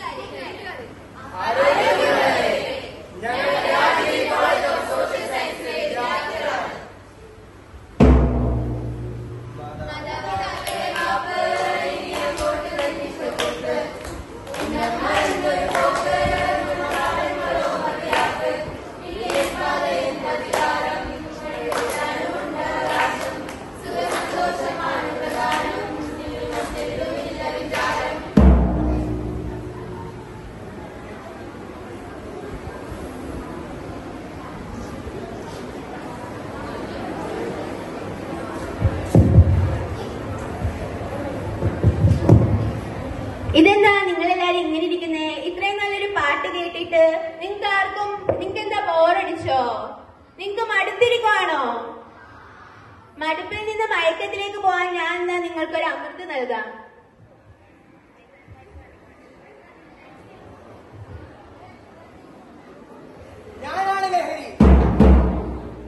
la. ഇതെന്താ നിങ്ങൾ എല്ലാരും ഇങ്ങനെ ഇരിക്കുന്നേ? ഇത്രയും നല്ലൊരു പാട്ട് കേട്ടിട്ട് നിങ്ങൾക്ക് ആർക്കും നിങ്ങൾക്ക് എന്താ ബോറടിച്ചോ? നിങ്ങൾക്ക് മടുത്തിരിക്കുവാണോ മടുപ്പിൽ നിന്ന് മയക്കത്തിലേക്ക് പോകാൻ ഞാൻ എന്നാ നിങ്ങൾക്കൊരു അമൃത് നൽകാം.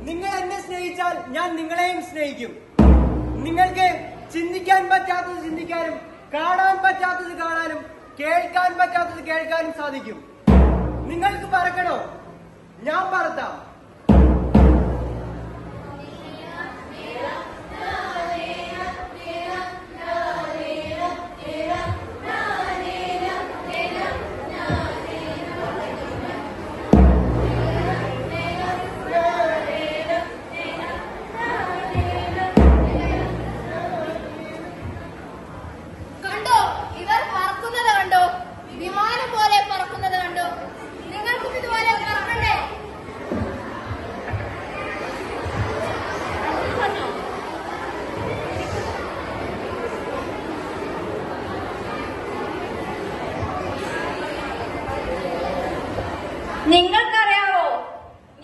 നിങ്ങൾ എന്നെ സ്നേഹിച്ചാൽ ഞാൻ നിങ്ങളെയും സ്നേഹിക്കും. നിങ്ങൾക്ക് ചിന്തിക്കാൻ പറ്റാത്തത് ചിന്തിക്കാനും കാണാൻ പറ്റാത്തത് കാണാനും കേൾക്കാൻ പറ്റാത്തത് കേൾക്കാനും സാധിക്കും. നിങ്ങൾക്ക് പറക്കണോ? ഞാൻ പറത്താം. നിങ്ങൾക്കറിയാവോ?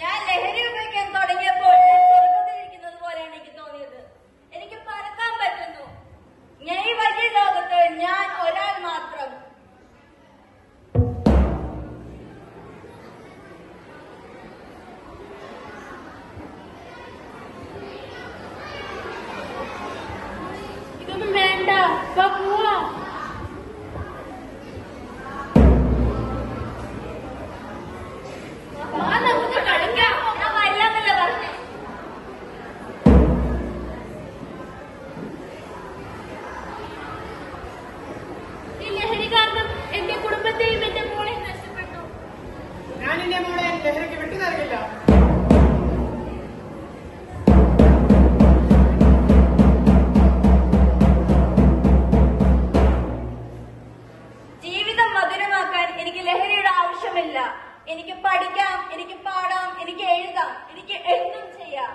ഞാൻ ലഹരി ഉപയോഗിക്കാൻ തുടങ്ങിയപ്പോൾ ഞാൻ സ്വർഗത്തിലിരിക്കുന്നത് പോലെയാണ് എനിക്ക് തോന്നിയത്. എനിക്ക് പറക്കാൻ പറ്റുന്നു. ഞാൻ ഈ വലിയ ലോകത്ത് ഞാൻ ഒരാൾ മാത്രം. ഇതൊന്നും വേണ്ട. ലഹരിക്ക് വിട്ടു നൽകില്ല ജീവിതം മധുരമാക്കാൻ എനിക്ക് ലഹരിയുടെ ആവശ്യമില്ല. എനിക്ക് പഠിക്കാം എനിക്ക് പാടാം എനിക്ക് എഴുതാം എനിക്ക് എന്തും ചെയ്യാം.